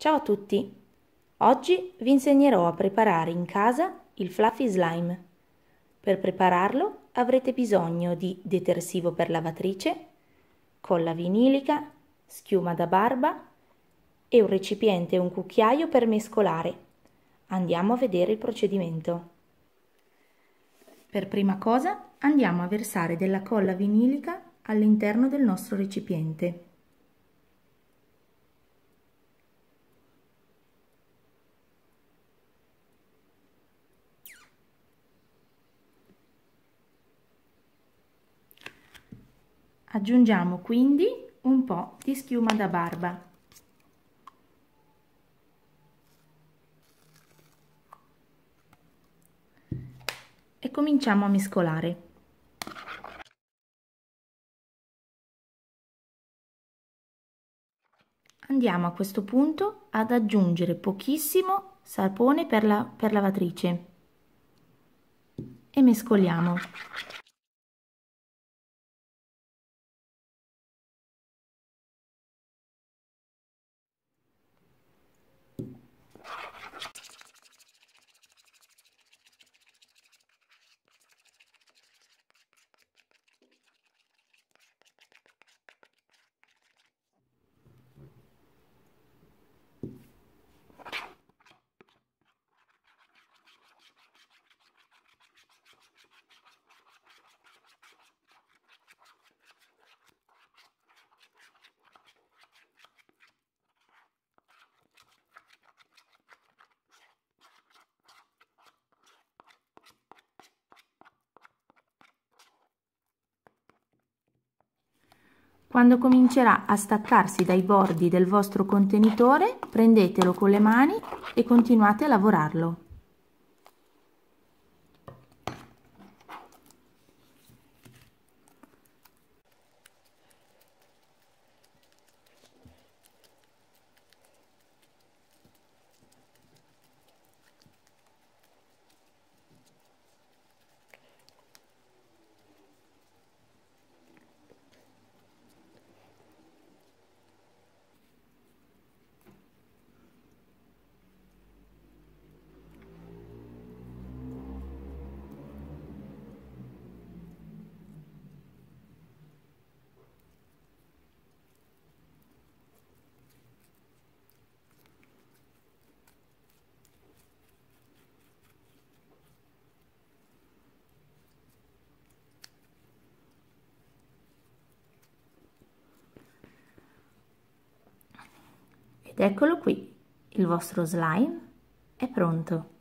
Ciao a tutti! Oggi vi insegnerò a preparare in casa il fluffy slime. Per prepararlo avrete bisogno di detersivo per lavatrice, colla vinilica, schiuma da barba e un recipiente e un cucchiaio per mescolare. Andiamo a vedere il procedimento. Per prima cosa andiamo a versare della colla vinilica all'interno del nostro recipiente. Aggiungiamo quindi un po' di schiuma da barba. E cominciamo a mescolare. Andiamo a questo punto ad aggiungere pochissimo sapone per la per lavatrice e mescoliamo. Quando comincerà a staccarsi dai bordi del vostro contenitore, prendetelo con le mani e continuate a lavorarlo. Ed eccolo qui, il vostro slime è pronto.